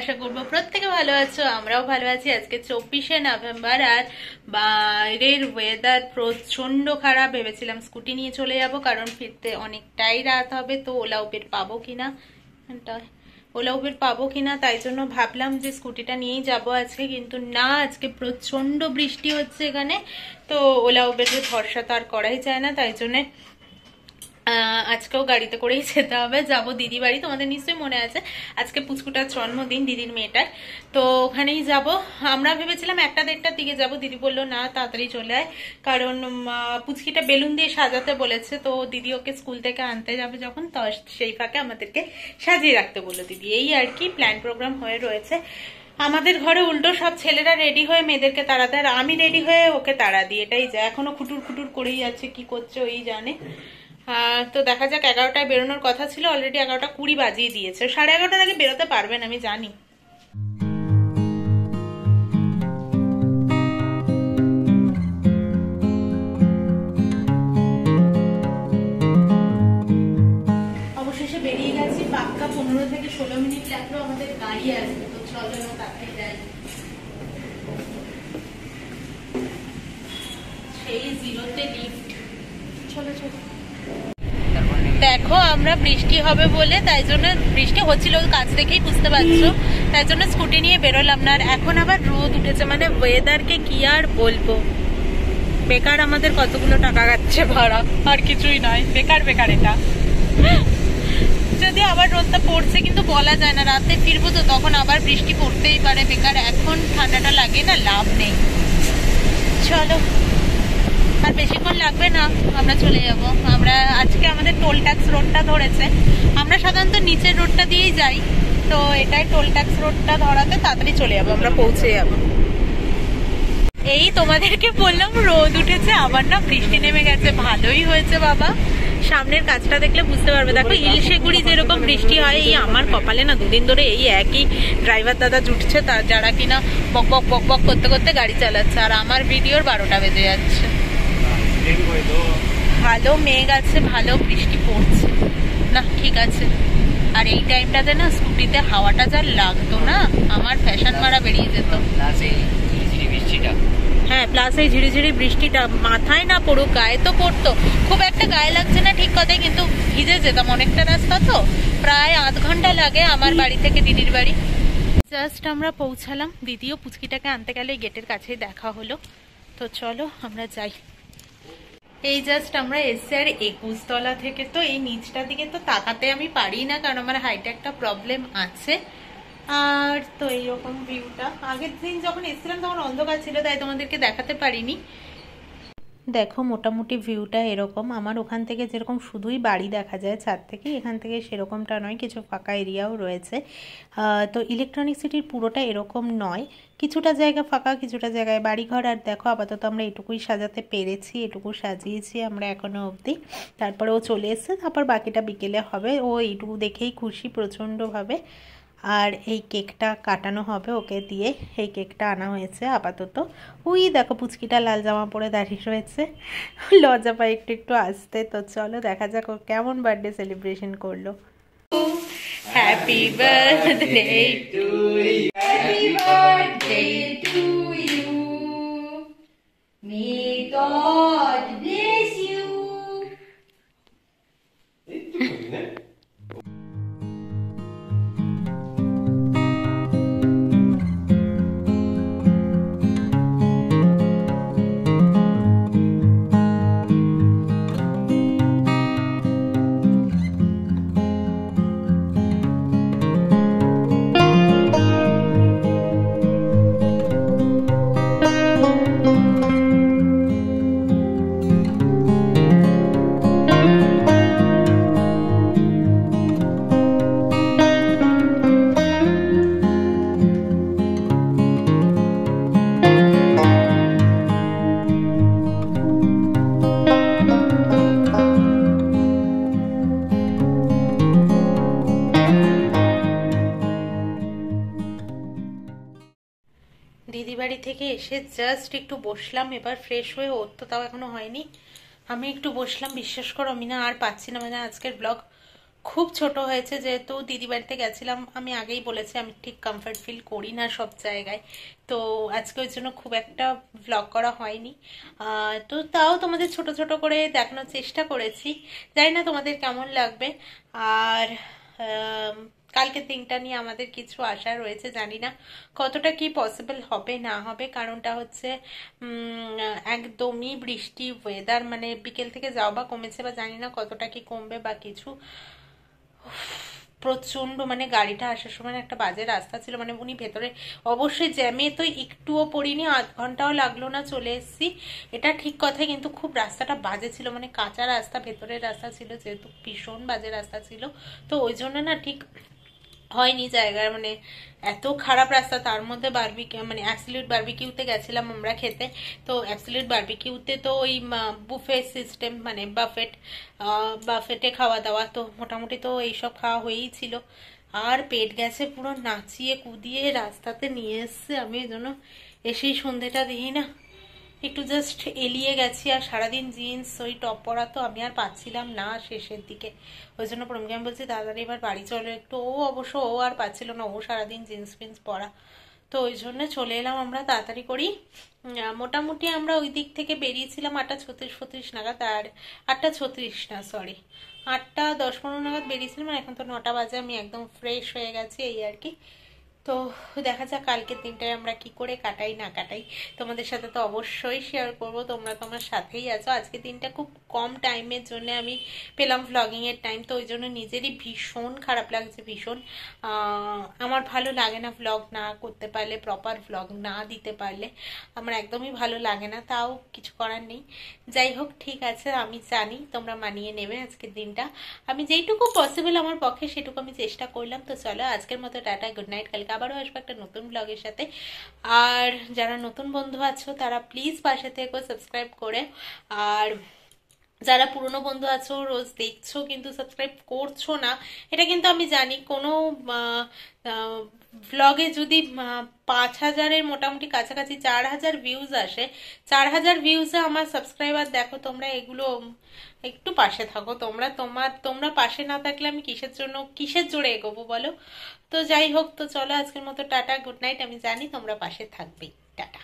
আশা করব প্রত্যেকে ভালো আছো, আমরাও ভালো আছি। আজকে চব্বিশে নভেম্বর আর বাইরের ওয়েদার প্রচণ্ড খারাপ, ভেবেছিলাম স্কুটি নিয়ে চলে যাব কারণ ফিরতে অনেকটাই রাত হবে, তো ওলা উবের পাবো কিনা? ওলা উবের পাবো কিনা? তাই জন্য ভাবলাম যে স্কুটিটা নিয়েই যাব আজকে, কিন্তু না, আজকে প্রচণ্ড বৃষ্টি হচ্ছে এখানে, তো ওলা উবেরের ভরসা তো আর করাই যায় না, তাই জন্যে আজকেও গাড়িতে করেই যেতে হবে। যাব দিদি বাড়ি, তোমাদের নিশ্চয়ই মনে আছে। আজকে পুচকুটার জন্মদিন দিদির মেয়েটার। তো ওখানেই যাব। আমরা ভেবেছিলাম একটা দেড়টার দিকে যাব। দিদি বলল, না, তাড়াতাড়ি চলে আয়। কারণ পুচকিটা বেলুন দিয়ে সাজাতে বলেছে। তো দিদি ওকে স্কুল থেকে আনতে যাবে যখন। তো সেই ফাঁকে আমাদেরকে সাজিয়ে রাখতে বলল দিদি। এই আর কি প্ল্যান প্রোগ্রাম হয়ে রয়েছে। আমাদের ঘরে উল্টো সব ছেলেরা রেডি হয়ে মেয়েদেরকে তাড়াতে আর আমি রেডি হয়ে ওকে তাড়া দিই। এটাই যা। এখনও খুটুর খুটুর করেই যাচ্ছে। কি করছে ওই জানে। তো দেখা যাক এগারোটায় বেরোনোর কথা ছিল অলরেডি এগারোটা কুড়ি বাজিয়ে দিয়েছে। সাড়ে এগারোটার আগে বেরোতে পারবেন আমি জানি। অবশেষে বেরিয়ে গেছি পাক্কা পনেরো থেকে ষোলো মিনিট আমাদের গাড়ি আসবে তো চলো তাড়াতাড়ি যাই। সেই জিরোতে লিফট চলো চলো। দেখো, আমরা বৃষ্টি হবে বলে, তাই জন্য বৃষ্টি হচ্ছিল কাজ দেখেই বুঝতে পারছ। তাই জন্য স্কুটি নিয়ে বেরোলাম না। আর এখন আবার রোদ উঠেছে মানে ওয়েদারকে কি আর বলব? বেকার আমাদের কতগুলো টাকা যাচ্ছে ভাড়া? আর কিছুই নয় বেকার বেকার এটা। যদি আবার রোদটা পড়ছে, কিন্তু বলা যায় না। রাতে ফিরবো তো, তখন আবার বৃষ্টি পড়তেই পারে। বেকার, এখন ঠান্ডাটা লাগে না, লাভ নেই। চলো। আর বেশিক্ষণ লাগবে না, আমরা চলে যাব। আমরা আজকে আমাদের টোল ট্যাক্স রোডটা ধরেছে। আমরা সাধারণত নিচের রোডটা দিয়েই যাই, তো এটাই টোল ট্যাক্স রোডটা ধরাতে তাড়াতাড়ি চলে যাব, আমরা পৌঁছে যাব। এই তোমাদেরকে বললাম, রোদ উঠেছে, আবার না বৃষ্টি নেমে গেছে। ভালোই হয়েছে বাবা। সামনের কাজটা দেখলে বুঝতে পারবে। দেখো, ইলশেগুড়ি যেরকম বৃষ্টি হয়, এই আমার কপালে না দুদিন ধরে এই একই ড্রাইভার দাদা জুটছে তার যারা কিনা বক বক বক বক করতে করতে গাড়ি চালাচ্ছে, আর আমার ভিডিওর বারোটা বেজে যাচ্ছে। ভালো মেঘ আছে ভালো বৃষ্টি পড়ছে। না ঠিক আছে। আর এই টাইমটাতে না স্কুটিতে হাওয়াটা যা লাগতো না আমার ফ্যাশন মারা বেরিয়ে যেত। হ্যাঁ প্লাস এই ঝিরিঝিরি বৃষ্টিটা মাথায় না পড়ুক গায়ে তো পড়তো। খুব একটা গায়ে লাগছে না ঠিক কথাই কিন্তু ভিজে যেতাম অনেকটা রাস্তা তো। প্রায় আধ ঘণ্টা লাগে আমার বাড়ি থেকে দিদির বাড়ি। জাস্ট আমরা পৌঁছালাম। দিদিও পুচকিটাকে আনতে গেলে গেটের কাছেই দেখা হলো। তো চলো আমরা যাই। এই জাস্ট আমরা এসছি আর একুশ তলা থেকে তো এই নিচটা দিকে তো তাকাতে আমি পারি না, কারণ আমার হাইটে একটা প্রবলেম আছে। আর তো এইরকম ভিউটা আগের দিন যখন এসেছিলাম, তখন অন্ধকার ছিল, তাই তোমাদেরকে দেখাতে পারিনি। দেখো, মোটামুটি ভিউটা এরকম। আমার ওখান থেকে যেরকম শুধুই বাড়ি দেখা যায় ছাদ থেকে, এখান থেকে সেরকমটা নয়, কিছু ফাঁকা এরিয়াও রয়েছে। তো ইলেকট্রনিক সিটির পুরোটা এরকম নয়। কিছুটা জায়গা ফাঁকা, কিছুটা জায়গায় বাড়িঘর। আর দেখো, আপাতত আমরা এটুকুই সাজাতে পেরেছি, এটুকু সাজিয়েছি আমরা এখনও অবধি। তারপরে ও চলে এসছে, তারপর বাকিটা বিকেলে হবে। ও এইটুকু দেখেই খুশি প্রচণ্ডভাবে। আর এই কেকটা কাটানো হবে, ওকে দিয়ে এই কেকটা আনা হয়েছে আপাতত। ওই দেখো পুচকিটা লাল জামা পরে দাঁড়িয়ে রয়েছে। লজ্জা পাই একটু একটু আসতে। তো চলো দেখা যাক ও কেমন বার্থডে সেলিব্রেশন করল। Happy birthday happy birthday to you may God bless you থেকে এসে জাস্ট একটু বসলাম, এবার ফ্রেশ হয়ে ওর তো তাও এখনও হয়নি। আমি একটু বসলাম, বিশ্বাস করো আমি না আর পাচ্ছি না। মানে আজকের ব্লগ খুব ছোট হয়েছে, যেহেতু দিদি বাড়িতে গেছিলাম, আমি আগেই বলেছি, আমি ঠিক কমফর্ট ফিল করি না সব জায়গায়। তো আজকে ওই জন্য খুব একটা ব্লগ করা হয়নি। তো তাও তোমাদের ছোট ছোট করে দেখানোর চেষ্টা করেছি। জানি না তোমাদের কেমন লাগবে। আর আম, কালকের দিনটা নিয়ে আমাদের কিছু আশা রয়েছে জানি না কতটা কি পসিবল হবে না হবে। কারণটা হচ্ছে একদমই বৃষ্টি ওয়েদার মানে বিকেল থেকে যাও বা কমেছে বা জানি না কতটা কি কমবে বা কিছু। প্রচণ্ড মানে গাড়িটা আসার সময় একটা বাজে রাস্তা ছিল। মানে উনি ভেতরে অবশ্যই জ্যামে তো একটুও পড়িনি আধ ঘন্টাও লাগল না চলে এসেছি। এটা ঠিক কথা কিন্তু খুব রাস্তাটা বাজে ছিল। মানে কাঁচা রাস্তা ভেতরের রাস্তা ছিল যেহেতু ভীষণ বাজে রাস্তা ছিল। তো ওই জন্য না ঠিক হয়নি জায়গায় মানে এত খারাপ রাস্তা, তার মধ্যে বারবিকিউ মানে অ্যাবসলিউট বার্বিকিউতে গেছিলাম আমরা খেতে। তো অ্যাবসলিউট বার্বিকিউতে তো ওই বুফে সিস্টেম মানে বাফেট বাফেটে খাওয়া দাওয়া, তো মোটামুটি তো এইসব খাওয়া হয়েই ছিল। আর পেট গেছে পুরো নাচিয়ে কুদিয়ে রাস্তাতে নিয়ে এসছে, আমি এই জন্য এসেই সন্ধেটা দিই না। একটু জাস্ট এলিয়ে গেছি আর সারাদিন জিন্স ওই টপ পরা তো আমি আর পাচ্ছিলাম না শেষের দিকে। ওই জন্য প্রমকে আমি বলছি তাড়াতাড়ি এবার বাড়ি চলো একটু। ও অবশ্য ও আর পাচ্ছিল না, ও সারাদিন জিন্স ফিন্স পরা। তো ওই জন্য চলে এলাম আমরা তাড়াতাড়ি করি। মোটামুটি আমরা ওই দিক থেকে বেরিয়েছিলাম আটটা ছত্রিশ ফত্রিশ নাগাদ, আর আটটা ছত্রিশ না সরি আটটা দশ পনেরো নাগাদ বেরিয়েছিলাম, আর এখন তো নটা বাজে, আমি একদম ফ্রেশ হয়ে গেছি, এই আর কি। তো দেখা যাক কালকের দিনটায় আমরা কি করে কাটাই, না কাটাই। তোমাদের সাথে তো অবশ্যই শেয়ার করব, তোমরা তোমার সাথেই আছো। আজকে দিনটা খুব কম টাইমের জন্য আমি পেলাম ভ্লগিং এর টাইম তো ওই জন্য নিজেরই ভীষণ খারাপ লাগছে, ভীষণ। আমার ভালো লাগে না ভ্লগ না করতে পারলে প্রপার ভ্লগ না দিতে পারলে, আমার একদমই ভালো লাগে না, তাও কিছু করার নেই। যাই হোক, ঠিক আছে, আমি জানি তোমরা মানিয়ে নেবে আজকের দিনটা। আমি যেইটুকু পসিবল আমার পক্ষে, সেটুকু আমি চেষ্টা করলাম। তো চলো, আজকের মতো, টাটা গুড নাইট কালকে আবারও আসব একটা নতুন ব্লগের সাথে। আর যারা নতুন বন্ধু আছো, তারা প্লিজ পাশে থেকে সাবস্ক্রাইব করে। আর যারা পুরনো বন্ধু আছো, রোজ দেখছ কিন্তু সাবস্ক্রাইব করছ না, এটা কিন্তু আমি জানি। কোনো ভ্লগে যদি পাঁচ হাজারের মোটামুটি কাছাকাছি চার হাজার ভিউজ আসে, চার হাজার ভিউজে আমার সাবস্ক্রাইবার দেখো, তোমরা এগুলো একটু পাশে থাকো। তোমরা তোমার, তোমরা পাশে না থাকলে আমি কিসের জন্য, কিসের জোরে এগোবো বলো? তো যাই হোক, তো চলো আজকের মতো, টাটা গুড নাইট আমি জানি তোমরা পাশে থাকবেই টাটা।